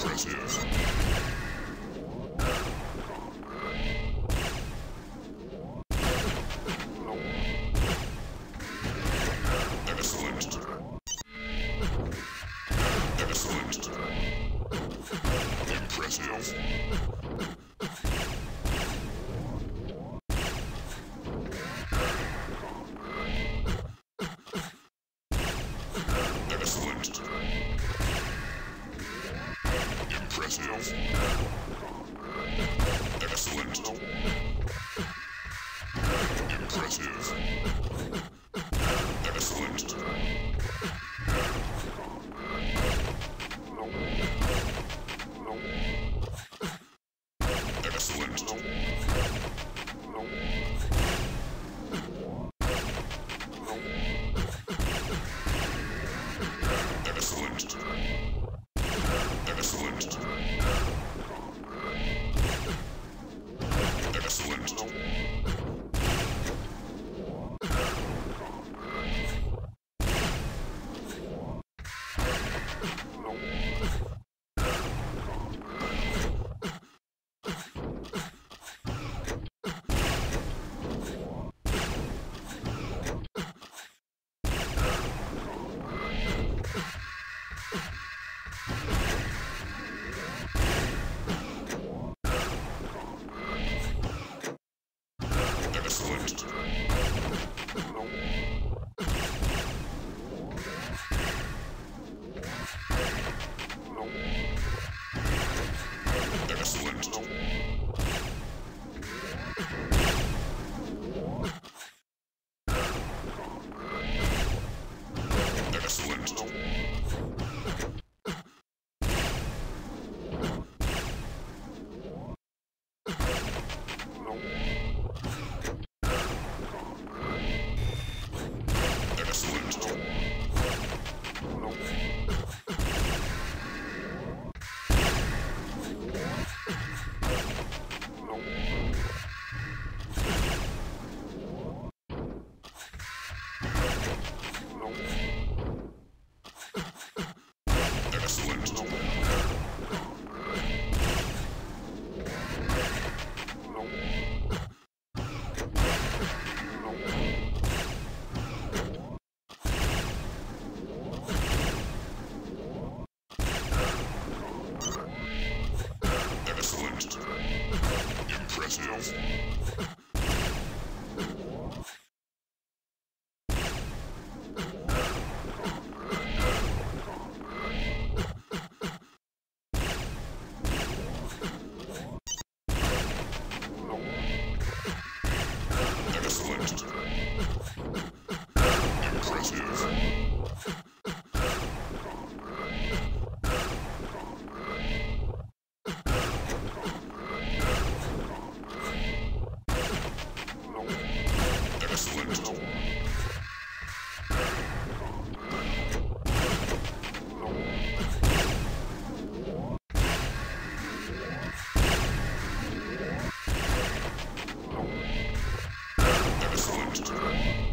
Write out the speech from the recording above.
再见。Excellent. Excellent. Excellent.